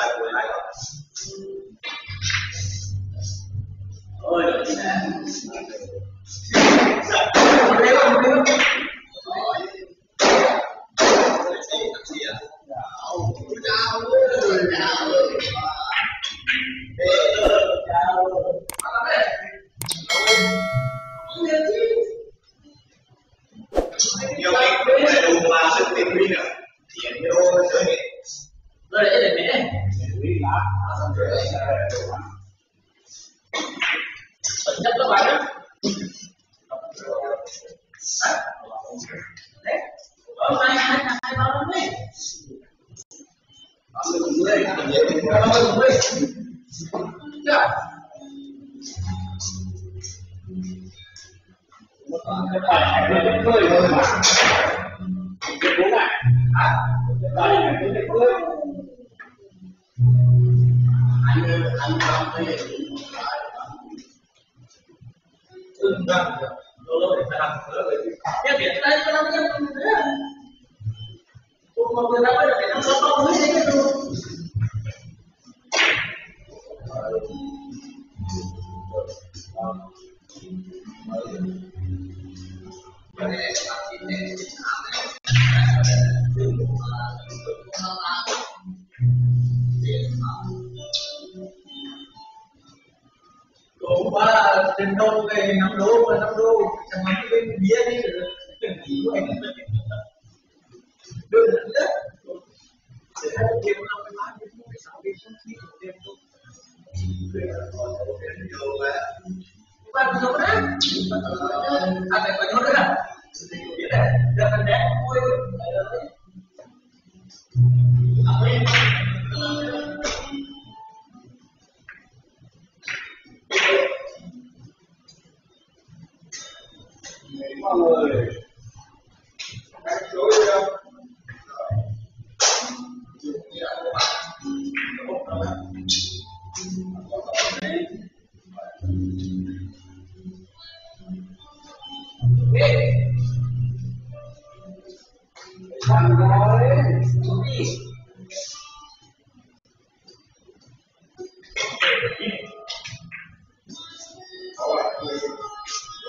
ai của ai đó ôi là chán nếu không biết Yo me voy a un vaso de vino y el mío me duele. No le bệnh nhân các bạn đó đấy ở đây hai thằng hai bao lắm đấy Hãy subscribe cho kênh Ghiền Mì Gõ Để không bỏ lỡ những video hấp dẫn Yang ya. ya. ya, dia tanya kenapa yang pemberian? Umur berapa dan kenapa kamu itu? tendong ke enam do enam do sama tu kan dia ni lagi do dah sekarang dia nak lagi tu salvation ni dia tu bukan benar ada banyak orang Dapat dah, boleh.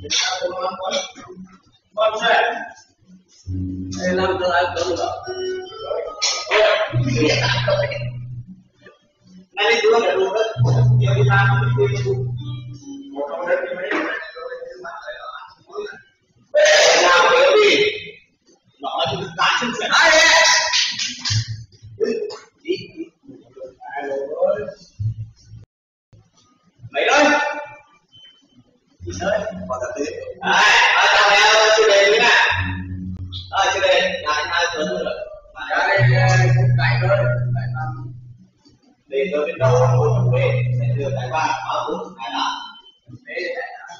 Nanti dulu nggak dulu, yang kita ambil itu, mau kamu dari mana? Nào cái gì? Nó chúng ta chân sẽ ai đấy? Mày ơi! giới và các thứ chủ đề nữa nè ở chủ đề là hai tuần rồi mà ra đây cũng đại thôi đại ba để tôi đến đâu là một trong về sẽ được đại ba ba bốn đại là đấy đại là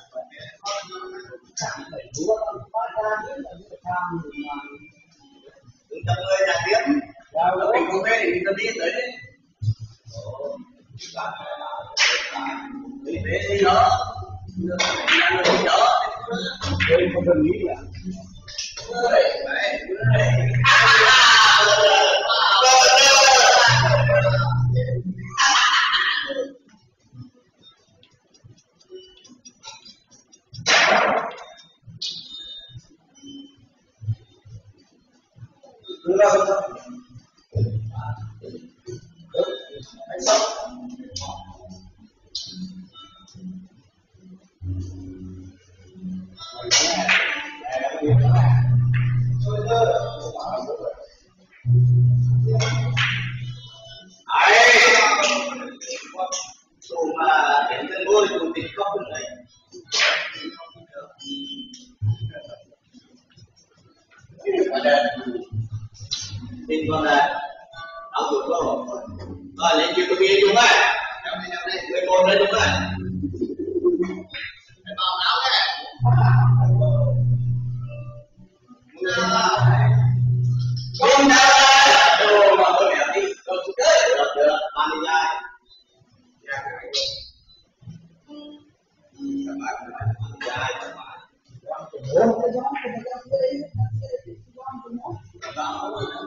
chúng ta người đã biết vào lớp mình cũng thì ta đi tới đấy Đi về đi tôi không cần nghĩ là Kalau yang kita pergi juga, kami nak boleh boleh juga. Oh,